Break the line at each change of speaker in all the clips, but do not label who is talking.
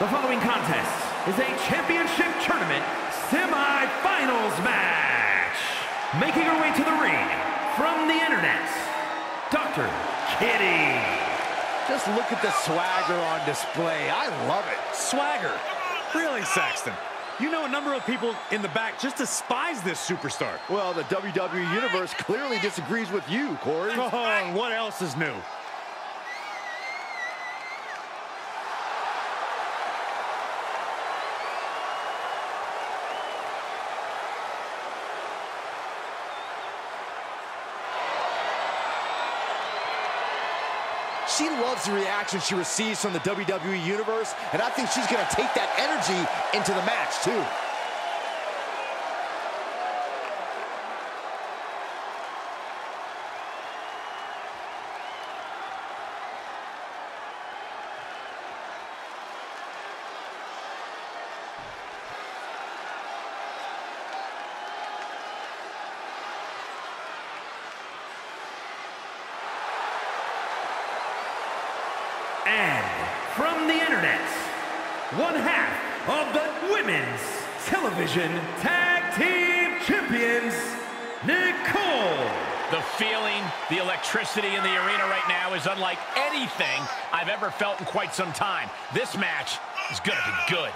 The following contest is a championship tournament semi-finals match. Making her way to the ring from the internet, Dr. Kitty.
Just look at the swagger on display. I love it.
Swagger? Really, Saxton? You know a number of people in the back just despise this superstar.
Well, the WWE Universe clearly disagrees with you, Corey.
Oh, what else is new?
She loves the reaction she receives from the WWE Universe, and I think she's going to take that energy into the match, too.
And from the internet, one half of the Women's Television Tag Team Champions, Nicole.
The feeling, the electricity in the arena right now is unlike anything I've ever felt in quite some time. This match is going to be good.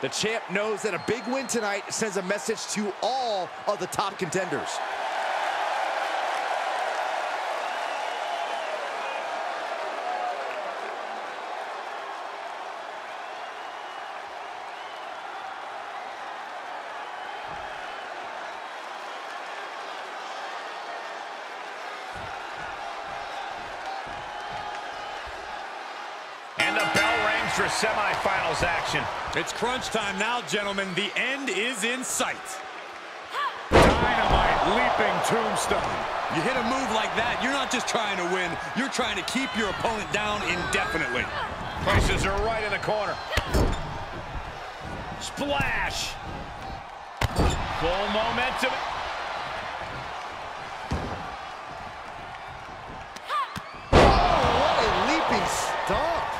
The champ knows that a big win tonight sends a message to all of the top contenders.
And the bell rings for semifinals action.
It's crunch time now, gentlemen. The end is in sight. Dynamite leaping tombstone. You hit a move like that, you're not just trying to win, you're trying to keep your opponent down indefinitely.
Places are right in the corner. Splash. Full momentum.
Oh, what a leaping stomp.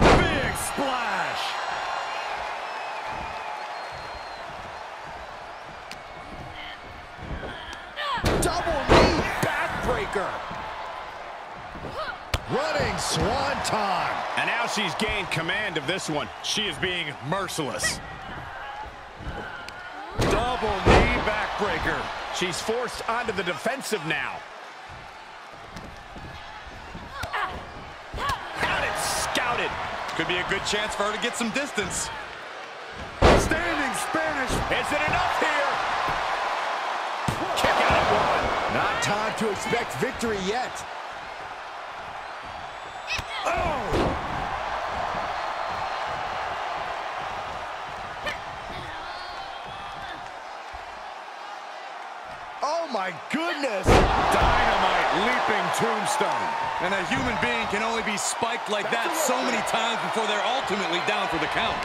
Big splash.
Double knee backbreaker. Running swanton.
And now she's gained command of this one. She is being merciless.
Double knee backbreaker.
She's forced onto the defensive now. Got it scouted.
Could be a good chance for her to get some distance. Standing Spanish.
Is it enough here? Kick out one.
Not time to expect victory yet. Goodness!
Dynamite leaping tombstone. And a human being can only be spiked like that so many times before they're ultimately down for the count.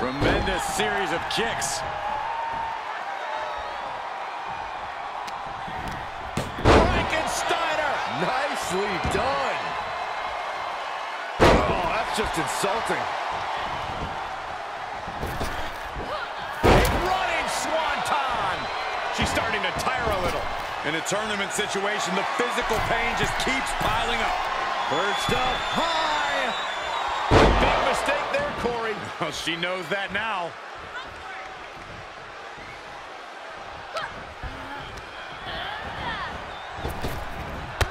Tremendous series of kicks.
Frankensteiner.
Nicely done. Oh, that's just insulting.
A running swanton. She's starting to tire a little.
In a tournament situation, the physical pain just keeps piling up.
Perched up high.
Big mistake there, Corey.
Well, she knows that now.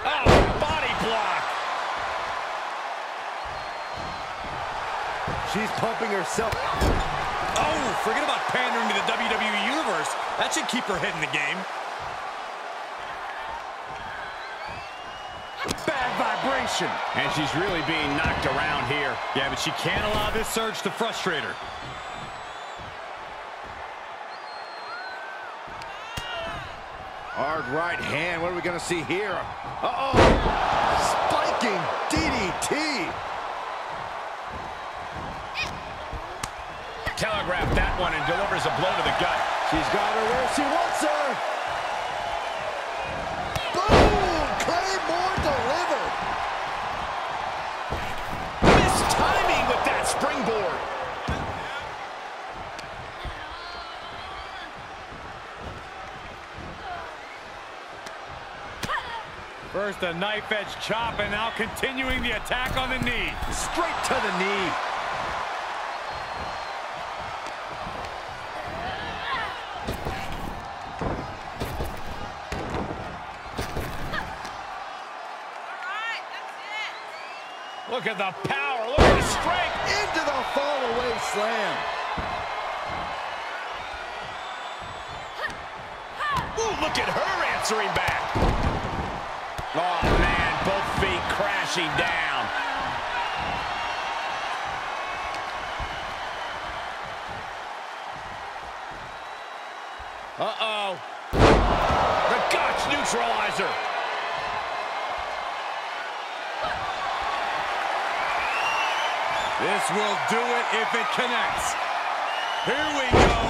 Oh, body block.
She's pumping herself.
Oh, forget about pandering to the WWE Universe. That should keep her head in the game. Bad vibration.
And she's really being knocked around here.
Yeah, but she can't allow this surge to frustrate her.
Hard right hand. What are we going to see here? Uh-oh. Spiking DDT.
Telegraphed that one and delivers a blow to the gut.
She's got her where she wants her. Boom! Claymore delivered.
Missed timing with that springboard.
First a knife edge chop and now continuing the attack on the knee.
Straight to the knee.
Look at the power. Look at the strength.
Into the fall-away slam.
Ooh, look at her answering back. Crashing down. Uh-oh. The Gotch neutralizer.
This will do it if it connects. Here we go.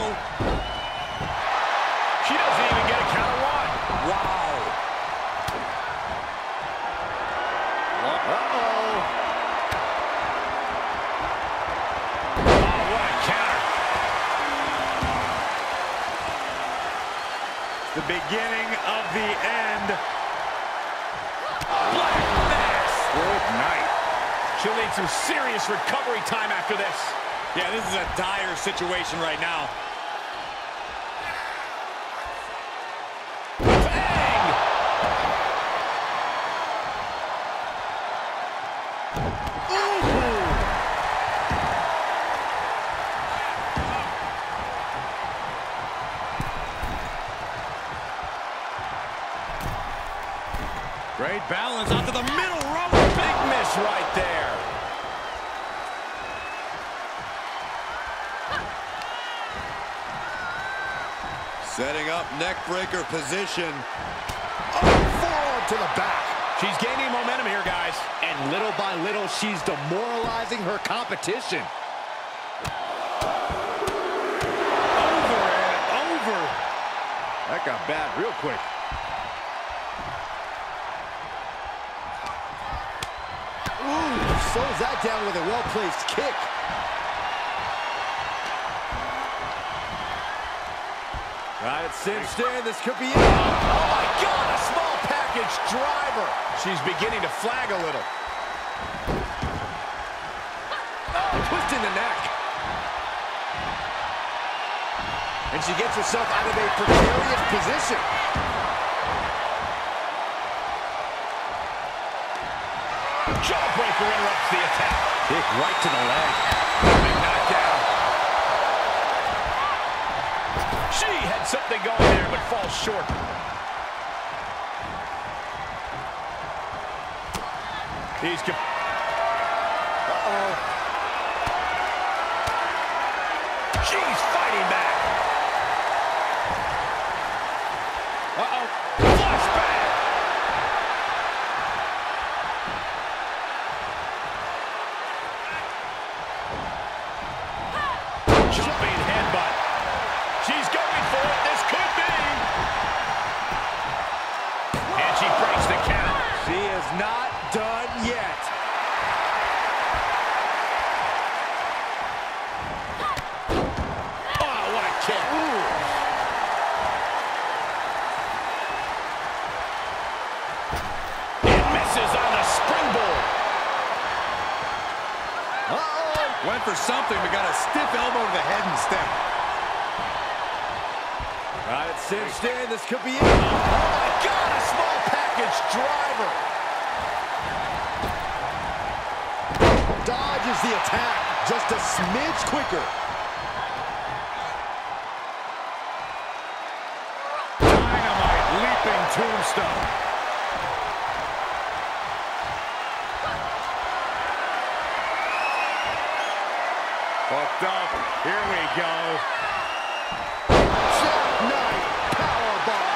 Beginning of the end.
Black Mass.
Good night.
She'll need some serious recovery time after this.
Yeah, this is a dire situation right now.
Right there.
Setting up neck breaker position.
Forearm to the back.
She's gaining momentum here, guys.
And little by little, she's demoralizing her competition.
Over and over.
That got bad real quick. Slows that down with a well-placed kick. Got it cinched in. This could be it.
Oh, my God, a small package driver. She's beginning to flag a little.
Oh, twisting the neck. And she gets herself out of a precarious position.
Jawbreaker interrupts the attack.
Kick right to the leg.
Big knockdown. She had something going there, but falls short. He's...
tombstone. Hooked up. Here we go.
Jackknife powerbomb.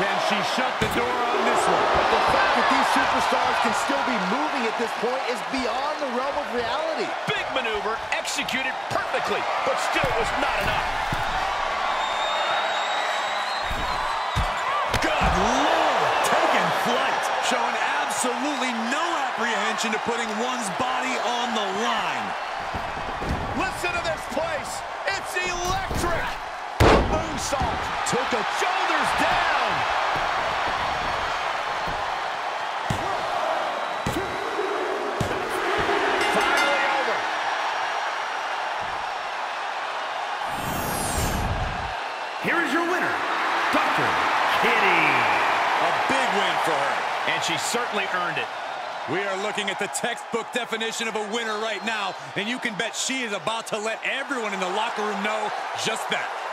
Can she shut the door on this one.
But the fact that these superstars can still be moving at this point is beyond the realm of reality.
Big maneuver, executed perfectly, but still was not enough.
Absolutely no apprehension to putting one's body on the line.
Listen to this place. It's electric. The moonsault took a shoulders down. Finally over.
Here is your winner, Dr. Kitty.
A big win for her.
She certainly earned it.
We are looking at the textbook definition of a winner right now, and you can bet she is about to let everyone in the locker room know just that.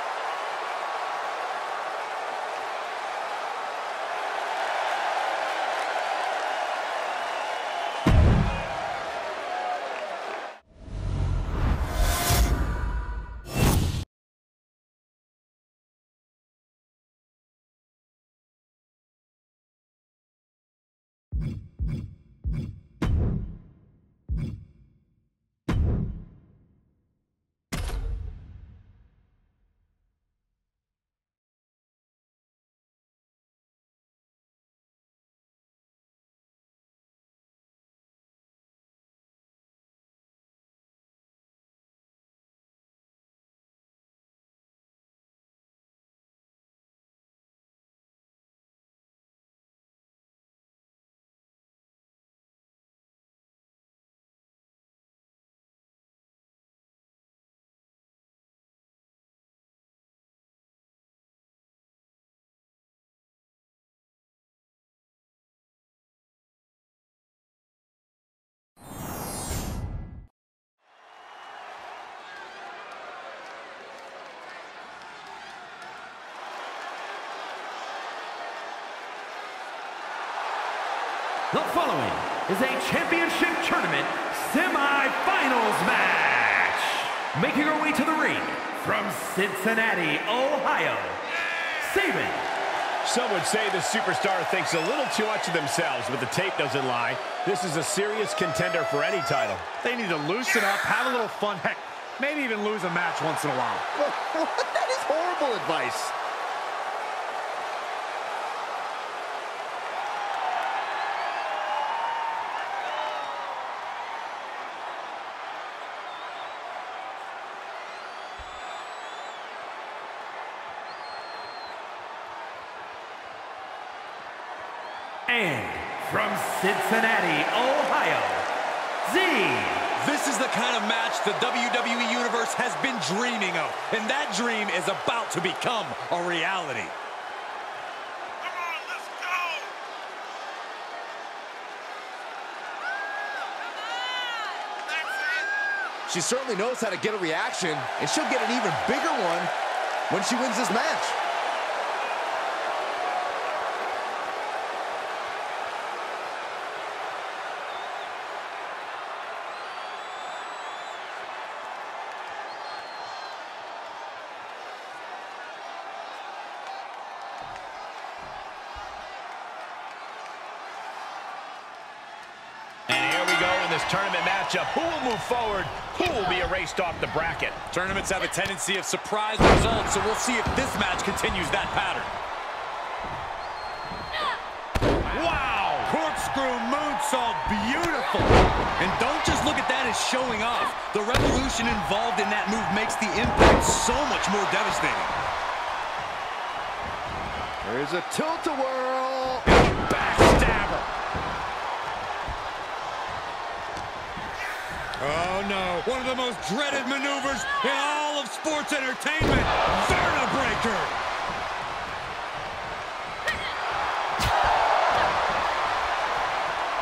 The following is a championship tournament semifinals match. Making her way to the ring from Cincinnati, Ohio, Sabin.
Some would say the superstar thinks a little too much of themselves, but the tape doesn't lie. This is a serious contender for any title.
They need to loosen up, have a little fun, heck, maybe even lose a match once in a while.
that is horrible advice.
Cincinnati, Ohio, Z.
This is the kind of match the WWE Universe has been dreaming of, and that dream is about to become a reality. Come on, let's go.
she certainly knows how to get a reaction, and she'll get an even bigger one when she wins this match.
Matchup. Who will move forward? Who will be erased off the bracket?
Tournaments have a tendency of surprise results, so we'll see if this match continues that pattern. Wow! Corkscrew moonsault, beautiful! And don't just look at that as showing off. The revolution involved in that move makes the impact so much more devastating.
There's a tilt-a-whirl.
Oh no, one of the most dreaded maneuvers in all of sports entertainment, Vertebreaker!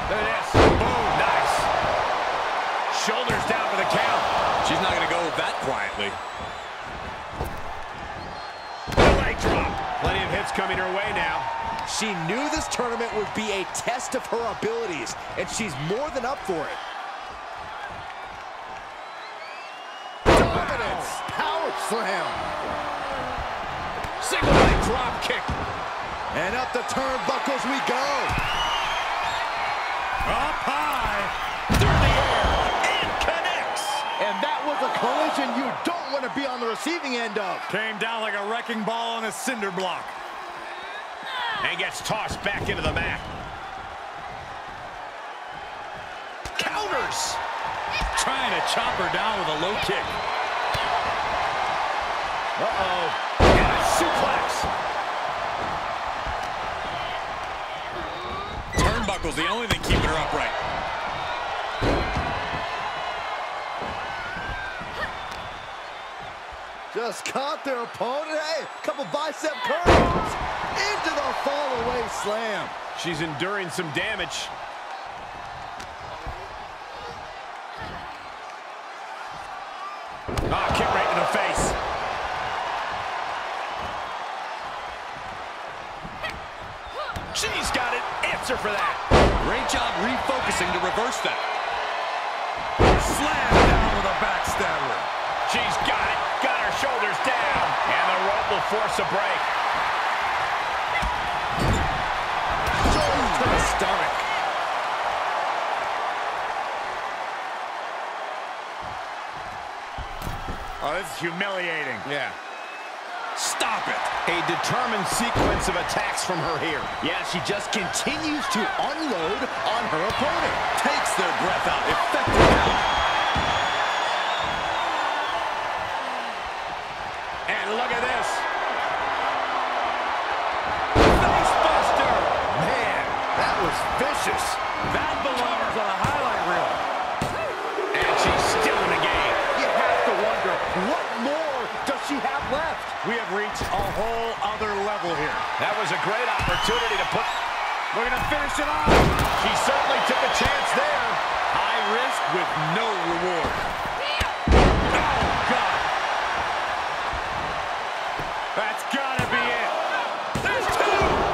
Look at this. Boom. Nice. Shoulders down for the count.
She's not gonna go that quietly.
Leg drop. Plenty of hits coming her way now.
She knew this tournament would be a test of her abilities, and she's more than up for it. Power slam!
Single leg drop kick.
And up the turnbuckles we go.
Up high, through the air, and connects.
And that was a collision you don't want to be on the receiving end of.
Came down like a wrecking ball on a cinder block.
And gets tossed back into the mat. Counters.
Trying to chop her down with a low kick.
Uh-oh. And a suplex.
Turnbuckle's the only thing keeping her upright.
Just caught their opponent. Hey, couple bicep curls. Into the fall away slam.
She's enduring some damage. For that.
Great job refocusing to reverse that. Slam down with a backstabber.
She's got it. Got her shoulders down. And the rope will force a break.
Shoulder to the stomach.
Oh, this is humiliating.
Yeah.
Stop it.
A determined sequence of attacks from her here.
Yeah, she just continues to unload on her opponent.
Takes their breath out. Effective now.
Opportunity to put...
Looking to finish it off.
She certainly took a chance there.
High risk with no reward. Oh, God. That's gotta be it.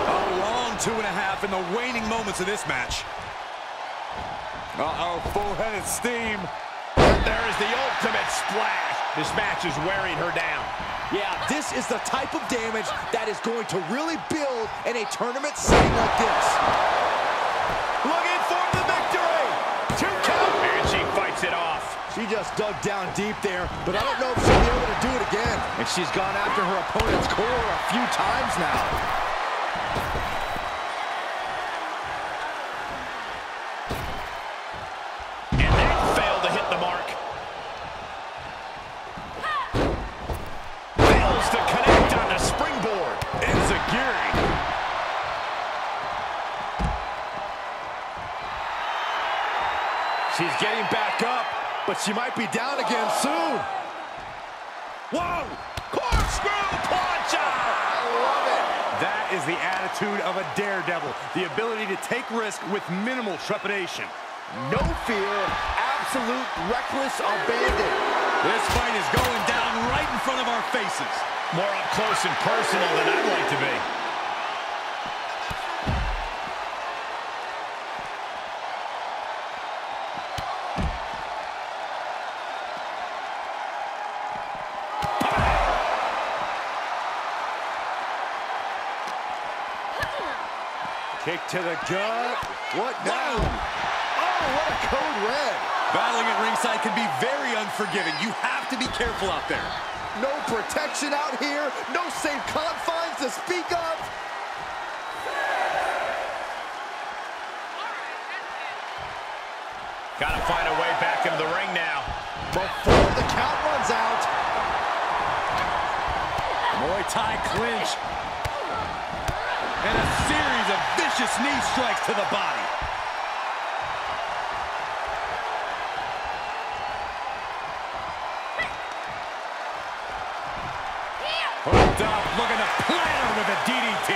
A long two and a half in the waning moments of this match. Uh-oh, full-headed steam.
There is the ultimate splash. This match is wearing her down.
Yeah, this is the type of damage that is going to really build in a tournament setting like this.
Looking for the victory.
Two count. And she fights it off.
She just dug down deep there, but I don't know if she'll be able to do it again. And she's gone after her opponent's core a few times now. She's getting back up, but she might be down again soon.
Whoa! Corkscrew punch
I love it.
That is the attitude of a daredevil. The ability to take risk with minimal trepidation.
No fear, absolute reckless abandon.
This fight is going down right in front of our faces.
More up close and personal than I'd like to be.
To the gut. What now? Oh, what a code red.
Battling at ringside can be very unforgiving. You have to be careful out there.
No protection out here. No safe confines to speak of.
Got to find a way back into the ring now.
Before the count runs out.
Muay Thai clinch. And a series vicious knee strikes to the body. Hooked up, looking to plant with a DDT.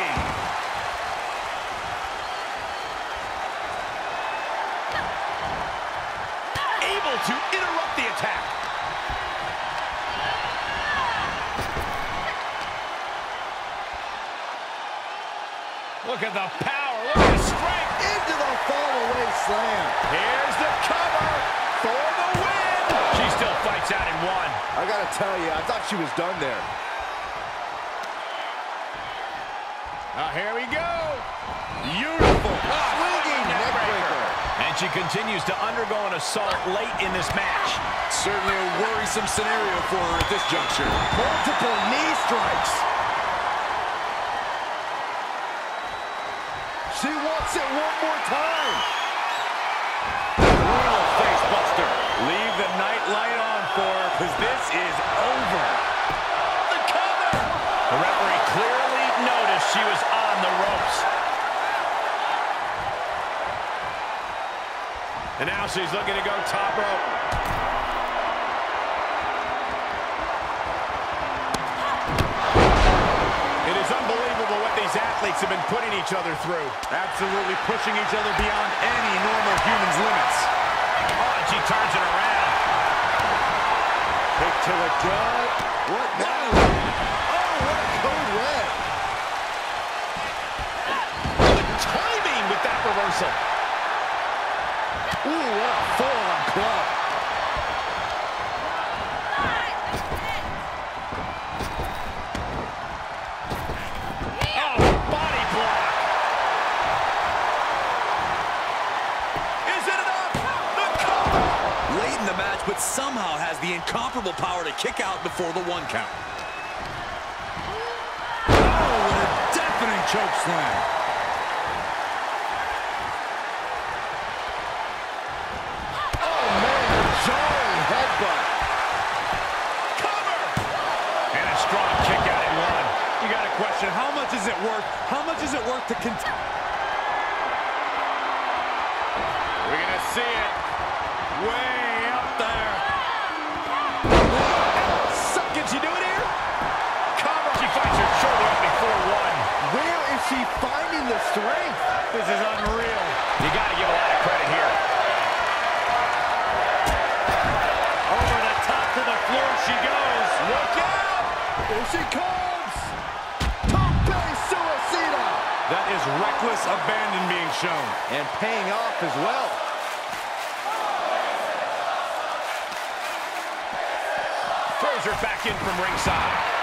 Able to interrupt the attack. Look at the power. Look at the strength.
Into the fall-away slam.
Here's the cover for the win. She still fights out in one.
I gotta tell you, I thought she was done there.
Uh, here we go. Beautiful.
Swinging neckbreaker.
And she continues to undergo an assault late in this match.
Certainly a worrisome scenario for her at this juncture.
Multiple knee strikes. She wants it one more time.
Night light on for because this is over. The cover.
The referee clearly noticed she was on the ropes. And now she's looking to go top rope. It is unbelievable what these athletes have been putting each other through.
Absolutely pushing each other beyond any normal human's limits.
Oh, and she turns it around.
To the gut. What now? Oh, what a code red.
The timing with that reversal.
Ooh, what a full-on
the
incomparable power to kick out before the one count. Oh, what a deafening choke slam.
Oh, man, headbutt.
Cover. And a strong kick out one.
You got question, how much is it worth? How much is it worth to continue?
Is
unreal.
You got to give a lot of credit here.
Over the top to the floor she goes. Look out!
Here she comes. Suicida.
That is reckless abandon being shown.
And paying off as well.
Throws back in from ringside.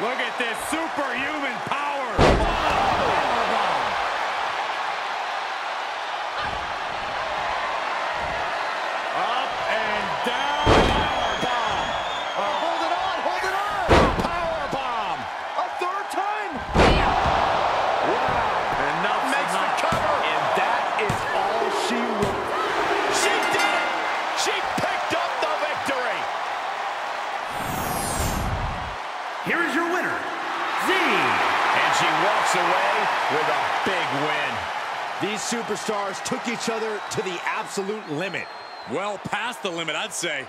Look at this superhuman power. Up
superstars took each other to the absolute limit.
Well past the limit, I'd say.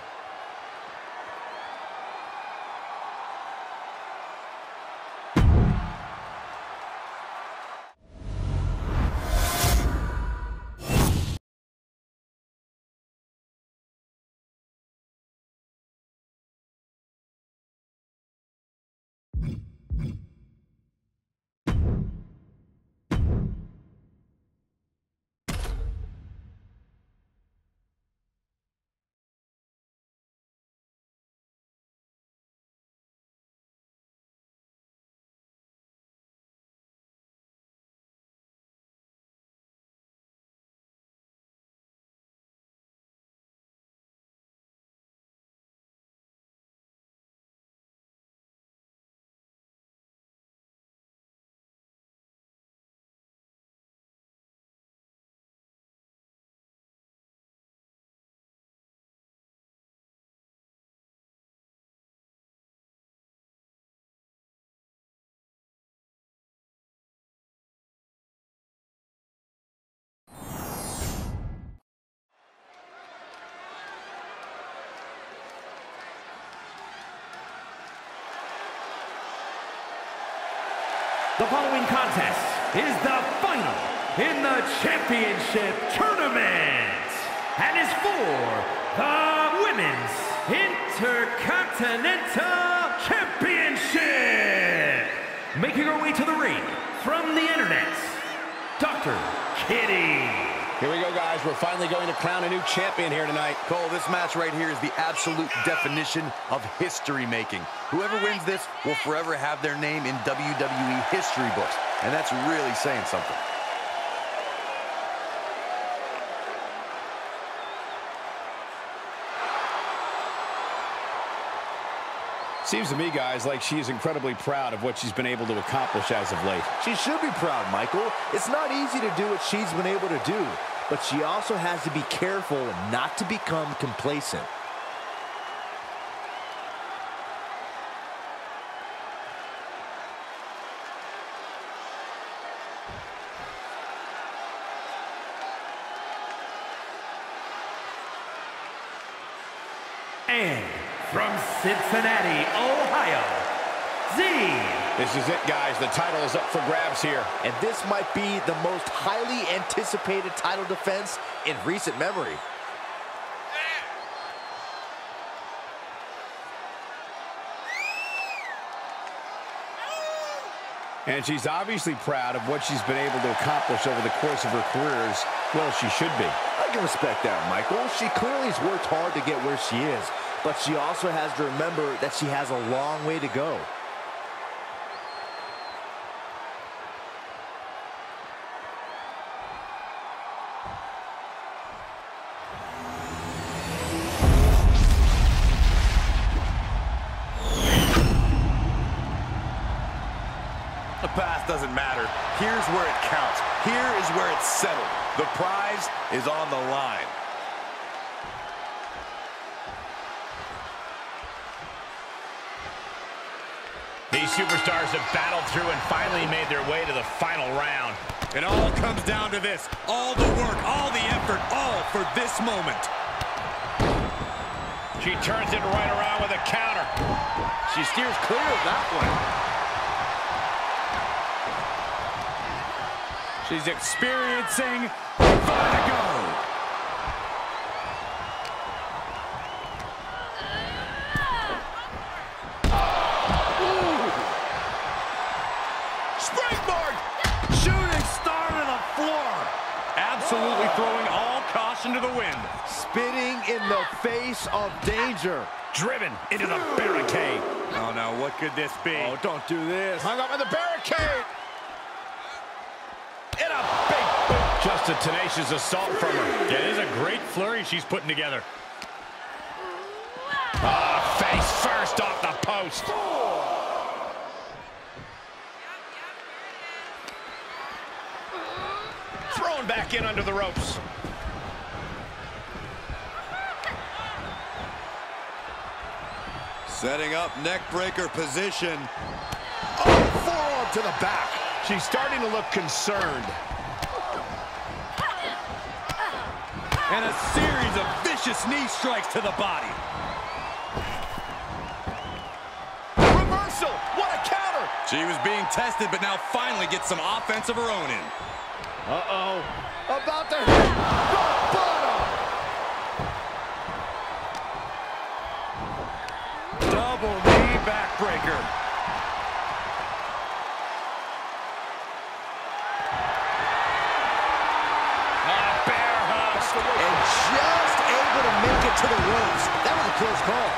The following contest is the final in the championship tournament and is for the Women's Intercontinental Championship. Making her way to the ring from the internet, Dr. Kitty.
Here we go, guys. We're finally going to crown a new champion here tonight.
Cole, this match right here is the absolute definition of history making. Whoever wins this will forever have their name in WWE history books. And that's really saying something.
Seems to me, guys, like she is incredibly proud of what she's been able to accomplish as of late.
She should be proud, Michael. It's not easy to do what she's been able to do, but she also has to be careful not to become complacent.
And from Cincinnati.
This is it, guys. The title is up for grabs here.
And this might be the most highly anticipated title defense in recent memory.
And she's obviously proud of what she's been able to accomplish over the course of her career as well she should be.
I can respect that, Michael. She clearly has worked hard to get where she is, but she also has to remember that she has a long way to go.
Battled through and finally made their way to the final round.
It all comes down to this. All the work, all the effort, all for this moment.
She turns it right around with a counter.
She steers clear of that one.
She's experiencing vertigo. All caution to the wind.
Spitting in the face of danger.
Driven into the barricade.
Oh, no, what could this be?
Oh, don't do this.
Hung up in the barricade.
In a big boot. Just a tenacious assault from her.
Yeah, it is a great flurry she's putting together.
Ah, face first off the post. Thrown back in under the ropes.
Setting up neck breaker position.
Oh, forearm to the back.
She's starting to look concerned.
And a series of vicious knee strikes to the body.
Reversal. What a counter.
She was being tested, but now finally gets some offense of her own in.
Uh-oh. About to hit
Double knee backbreaker.
Ah, bear.
And just able to make it to the ropes. That was a close call.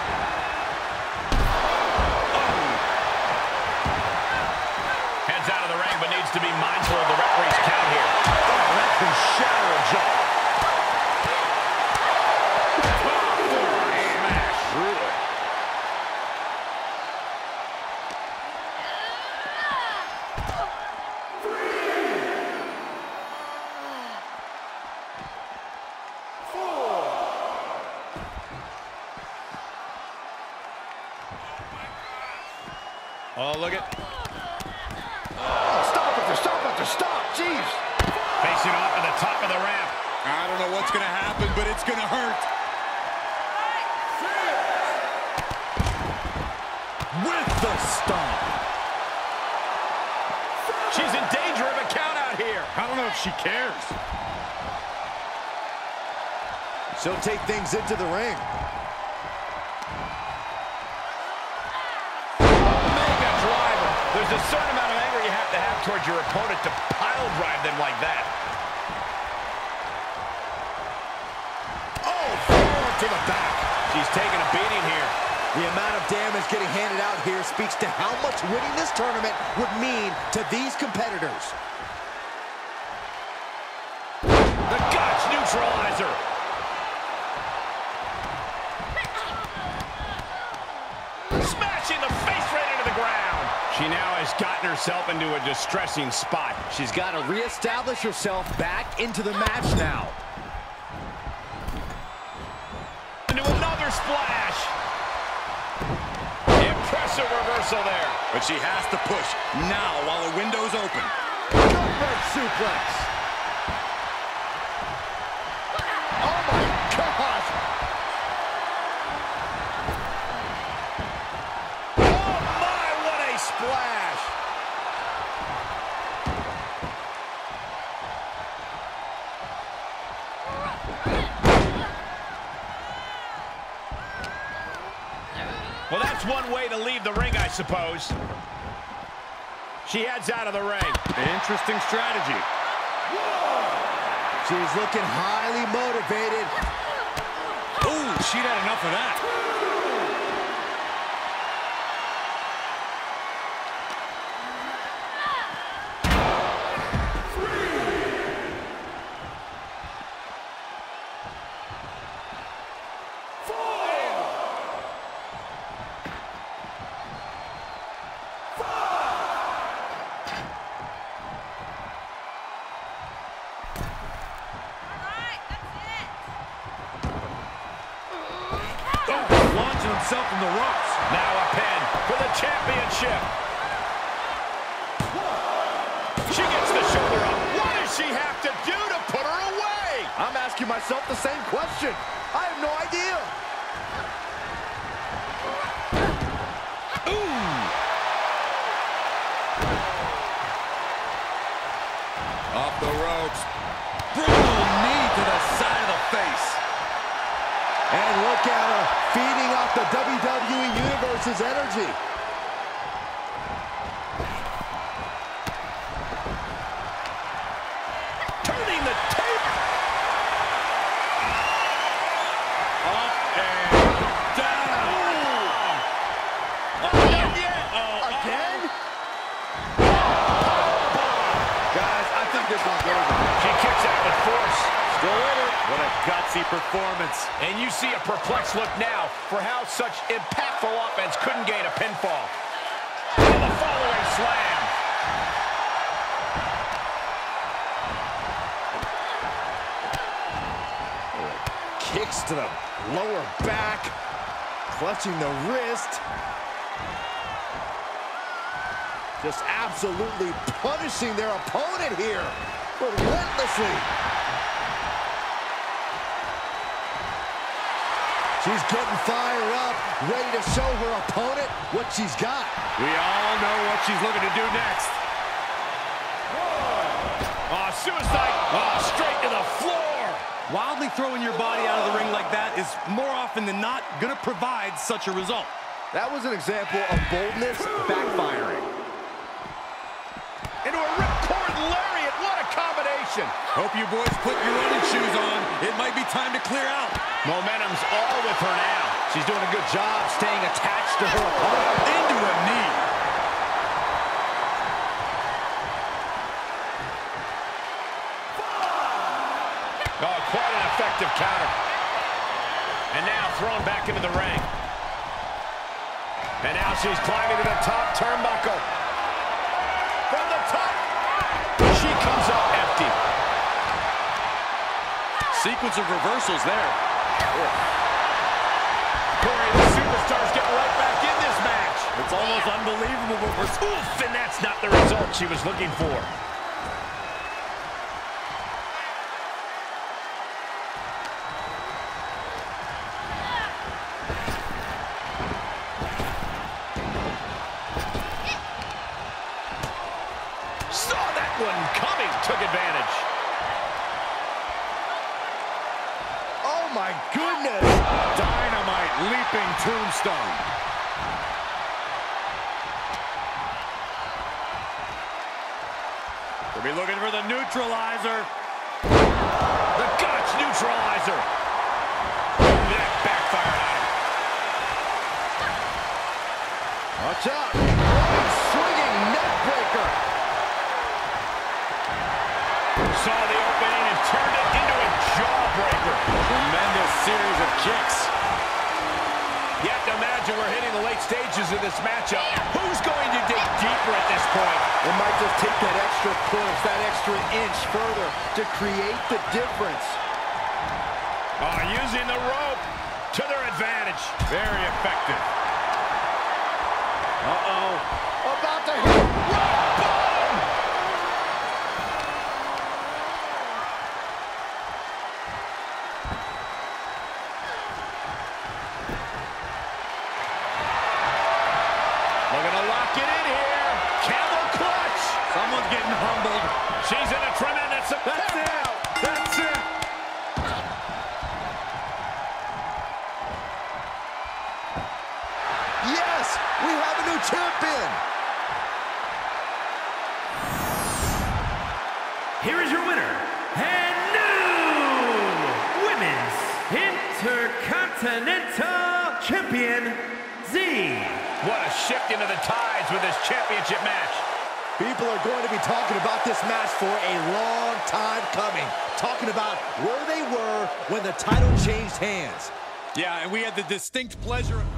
Heads out of the ring, but needs to be mindful of the referee's count here.
That can shatter a jaw. She'll take things into the ring.
There's a certain amount of anger you have to have towards your opponent to pile drive them like that.
Oh, forward to the back.
She's taking a beating here.
The amount of damage getting handed out here speaks to how much winning this tournament would mean to these competitors.
She now has gotten herself into a distressing spot.
She's got to reestablish herself back into the match now.
Into another splash. Impressive reversal there.
But she has to push now while the window's open.
Gut suplex.
That's one way to leave the ring, I suppose. She heads out of the ring.
Interesting strategy.
She's looking highly motivated.
Ooh, she'd had enough of that. Off the ropes. Brutal knee to the side of the face.
And look at her feeding off the WWE Universe's energy.
Performance.
And you see a perplexed look now for how such impactful offense couldn't gain a pinfall. And the following slam.
Kicks to the lower back. Clutching the wrist. Just absolutely punishing their opponent here. Relentlessly. She's getting fired up, ready to show her opponent what she's got.
We all know what she's looking to do next.
Oh, suicide. Oh, straight to the floor.
Wildly throwing your body out of the ring like that is more often than not going to provide such a result.
That was an example of boldness backfiring.
Combination.
Hope you boys put your running shoes on. It might be time to clear out.
Momentum's all with her now.
She's doing a good job staying attached to her opponent.
Into a knee.
Oh, quite an effective counter. And now thrown back into the ring. And now she's climbing to the top turnbuckle.
Sequence of reversals there.
Corey, the superstars get right back in this match.
It's almost unbelievable, but we're
Oof, and that's not the result she was looking for. Saw that one coming, took advantage.
Oh my goodness!
Dynamite leaping tombstone. We'll be looking for the neutralizer.
The Gotch neutralizer. That backfired on him.
Watch out. Oh, swinging neck breaker.
Saw the opening and turned it into a jawbreaker.
Tremendous series of kicks.
You have to imagine we're hitting the late stages of this matchup. Who's going to dig deeper at this point?
It might just take that extra push, that extra inch further to create the difference.
Oh, using the rope to their advantage.
Very effective.
Uh-oh. About to hit. Rock for a long time coming. Talking about where they were when the title changed hands.
Yeah, and we had the distinct pleasure of...